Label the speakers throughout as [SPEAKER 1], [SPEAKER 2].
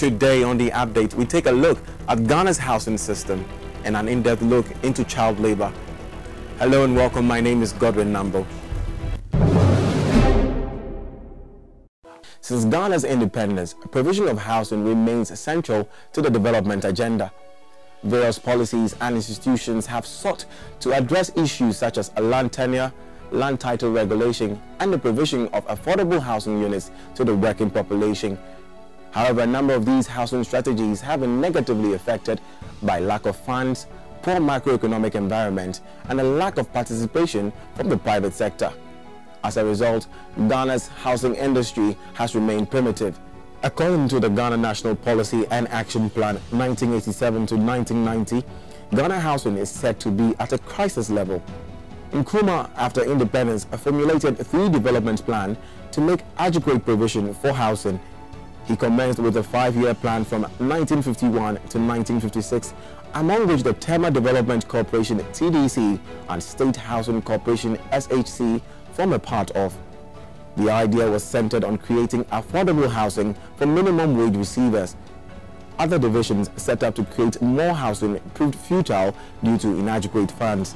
[SPEAKER 1] Today on the update, we take a look at Ghana's housing system and an in-depth look into child labor. Hello and welcome, my name is Godwin Namboh. Since Ghana's independence, provision of housing remains central to the development agenda. Various policies and institutions have sought to address issues such as land tenure, land title regulation, and the provision of affordable housing units to the working population. However, a number of these housing strategies have been negatively affected by lack of funds, poor macroeconomic environment, and a lack of participation from the private sector. As a result, Ghana's housing industry has remained primitive. According to the Ghana National Policy and Action Plan 1987 to 1990, Ghana housing is said to be at a crisis level. Nkrumah, after independence, formulated three development plans to make adequate provision for housing he commenced with a five-year plan from 1951 to 1956, among which the Tema Development Corporation TDC and State Housing Corporation SHC form a part of. The idea was centered on creating affordable housing for minimum wage receivers. Other divisions set up to create more housing proved futile due to inadequate funds.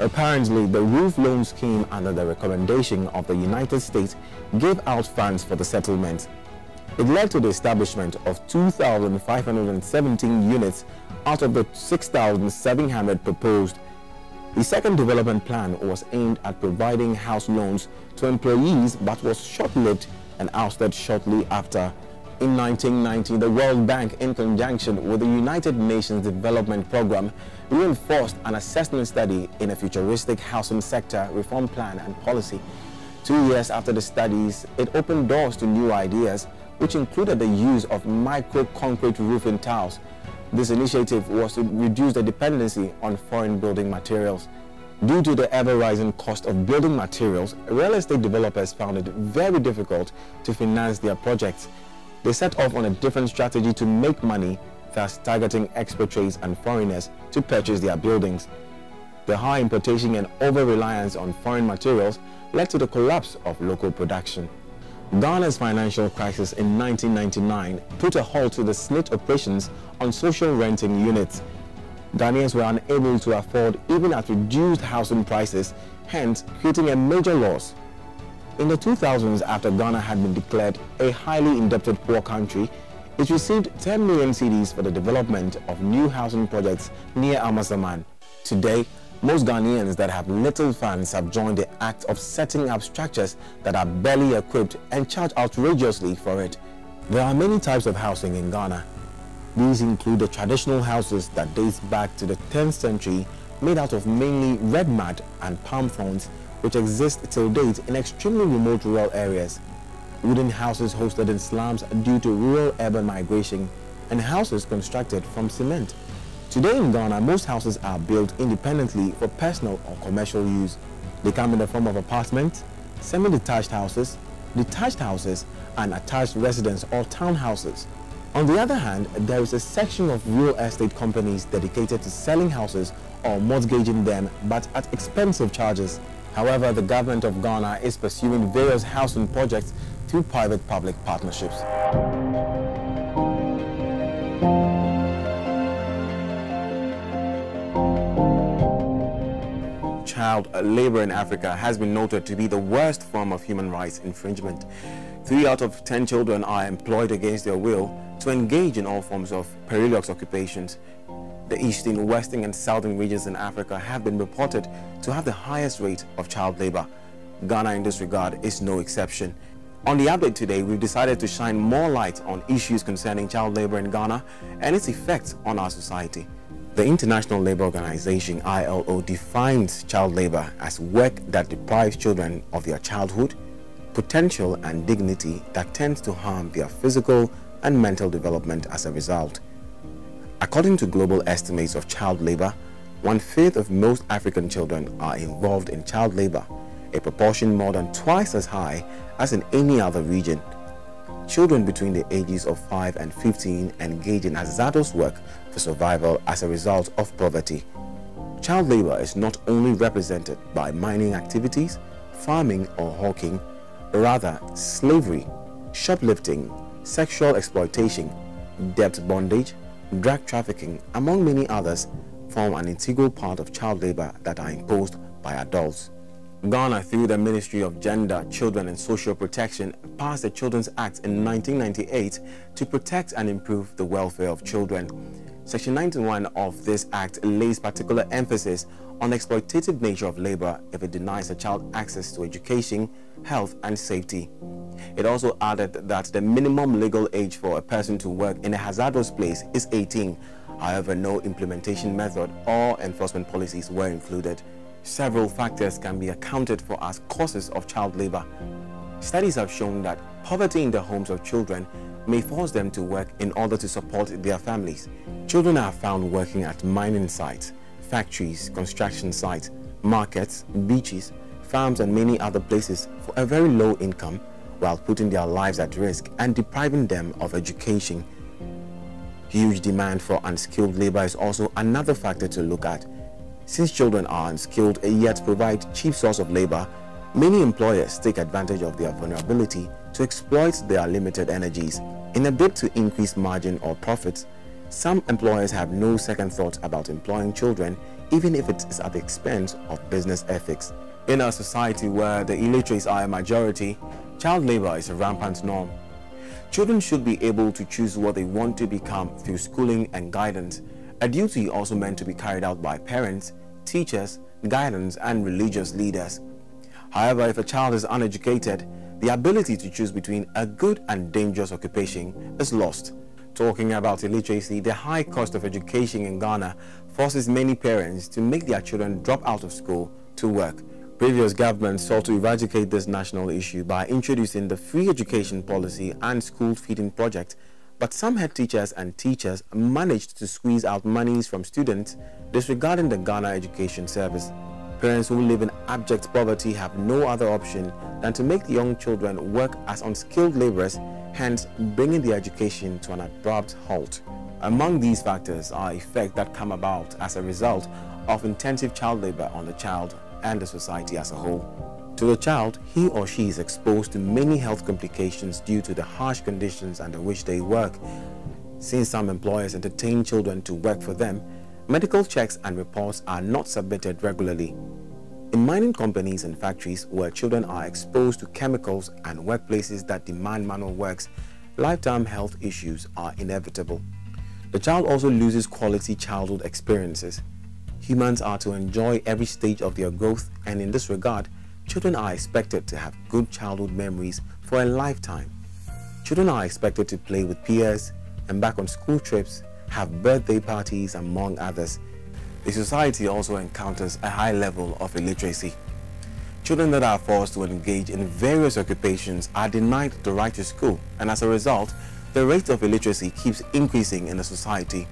[SPEAKER 1] Apparently, the roof loan scheme under the recommendation of the United States gave out funds for the settlement. It led to the establishment of 2,517 units out of the 6,700 proposed. The second development plan was aimed at providing house loans to employees but was short-lived and ousted shortly after. In 1990, the World Bank, in conjunction with the United Nations Development Programme, reinforced an assessment study in a futuristic housing sector reform plan and policy. Two years after the studies, it opened doors to new ideas which included the use of micro-concrete roofing tiles. This initiative was to reduce the dependency on foreign building materials. Due to the ever-rising cost of building materials, real estate developers found it very difficult to finance their projects. They set off on a different strategy to make money, thus targeting expatriates and foreigners to purchase their buildings. The high importation and over-reliance on foreign materials led to the collapse of local production. Ghana's financial crisis in 1999 put a halt to the SSNIT operations on social renting units. Ghanaians were unable to afford even at reduced housing prices, hence creating a major loss. In the 2000s, after Ghana had been declared a highly indebted poor country, it received 10 million cedis for the development of new housing projects near Amasaman. Today, most Ghanaians that have little funds have joined the act of setting up structures that are barely equipped and charge outrageously for it. There are many types of housing in Ghana. These include the traditional houses that dates back to the 10th century made out of mainly red mud and palm fronds which exist till date in extremely remote rural areas. Wooden houses hosted in slums due to rural-urban migration and houses constructed from cement. Today in Ghana, most houses are built independently for personal or commercial use. They come in the form of apartments, semi-detached houses, detached houses, and attached residence or townhouses. On the other hand, there is a section of real estate companies dedicated to selling houses or mortgaging them, but at expensive charges. However, the government of Ghana is pursuing various housing projects through private-public partnerships. Child labor in Africa has been noted to be the worst form of human rights infringement. Three out of ten children are employed against their will to engage in all forms of perilous occupations. The eastern, western and southern regions in Africa have been reported to have the highest rate of child labor. Ghana in this regard is no exception. On the update today, we've decided to shine more light on issues concerning child labor in Ghana and its effects on our society. The International Labour Organization, ILO, defines child labor as work that deprives children of their childhood, potential and dignity that tends to harm their physical and mental development as a result. According to global estimates of child labor, one-fifth of most African children are involved in child labor, a proportion more than twice as high as in any other region. Children between the ages of 5 and 15 engage in hazardous work for survival as a result of poverty. Child labor is not only represented by mining activities, farming or hawking, rather slavery, shoplifting, sexual exploitation, debt bondage, drug trafficking, among many others, form an integral part of child labor that are imposed by adults. Ghana, through the Ministry of Gender, Children and Social Protection, passed the Children's Act in 1998 to protect and improve the welfare of children. Section 91 of this act lays particular emphasis on the exploitative nature of labor if it denies a child access to education, health and safety. It also added that the minimum legal age for a person to work in a hazardous place is 18. However, no implementation method or enforcement policies were included. Several factors can be accounted for as causes of child labor. Studies have shown that poverty in the homes of children may force them to work in order to support their families. Children are found working at mining sites, factories, construction sites, markets, beaches, farms and many other places for a very low income while putting their lives at risk and depriving them of education. Huge demand for unskilled labor is also another factor to look at. Since children are unskilled and yet provide cheap source of labor, many employers take advantage of their vulnerability to exploit their limited energies. In a bid to increase margin or profits, some employers have no second thought about employing children even if it is at the expense of business ethics. In a society where the illiterates are a majority, child labor is a rampant norm. Children should be able to choose what they want to become through schooling and guidance, a duty also meant to be carried out by parents, teachers, guidance and religious leaders. However, if a child is uneducated, the ability to choose between a good and dangerous occupation is lost. Talking about illiteracy, the high cost of education in Ghana forces many parents to make their children drop out of school to work. Previous governments sought to eradicate this national issue by introducing the free education policy and school feeding project, but some head teachers and teachers managed to squeeze out monies from students disregarding the Ghana Education Service. Parents who live in abject poverty have no other option than to make the young children work as unskilled laborers, hence bringing their education to an abrupt halt. Among these factors are effects that come about as a result of intensive child labor on the child and the society as a whole. To the child, he or she is exposed to many health complications due to the harsh conditions under which they work. Since some employers entertain children to work for them, medical checks and reports are not submitted regularly. In mining companies and factories where children are exposed to chemicals and workplaces that demand manual works, lifetime health issues are inevitable. The child also loses quality childhood experiences. Humans are to enjoy every stage of their growth and in this regard, children are expected to have good childhood memories for a lifetime. Children are expected to play with peers, embark on school trips, have birthday parties among others the society also encounters a high level of illiteracy. Children that are forced to engage in various occupations are denied the right to school and as a result, the rate of illiteracy keeps increasing in the society.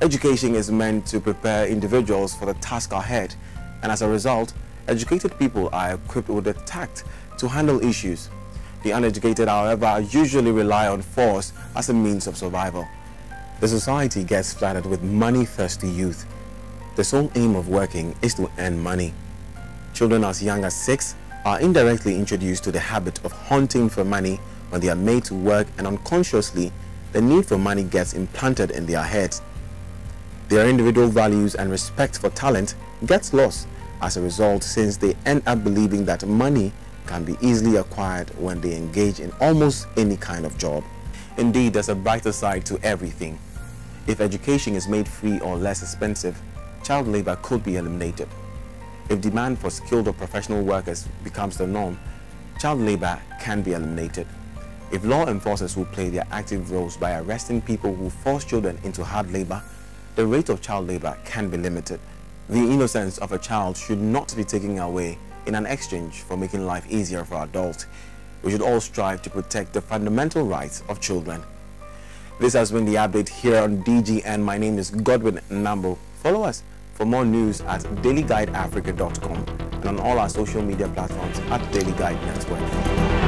[SPEAKER 1] Education is meant to prepare individuals for the task ahead and as a result, educated people are equipped with the tact to handle issues. The uneducated, however, usually rely on force as a means of survival. The society gets flooded with money-thirsty youth. The sole aim of working is to earn money. Children as young as six are indirectly introduced to the habit of hunting for money when they are made to work and unconsciously the need for money gets implanted in their heads. Their individual values and respect for talent gets lost as a result since they end up believing that money can be easily acquired when they engage in almost any kind of job. Indeed, there's a brighter side to everything. If education is made free or less expensive, child labor could be eliminated. If demand for skilled or professional workers becomes the norm, child labor can be eliminated. If law enforcers will play their active roles by arresting people who force children into hard labor, the rate of child labor can be limited. The innocence of a child should not be taken away in an exchange for making life easier for adults. We should all strive to protect the fundamental rights of children. This has been the update here on DGN. My name is Godwin Namboh. Follow us for more news at dailyguideafrica.com and on all our social media platforms at Daily Guide Network.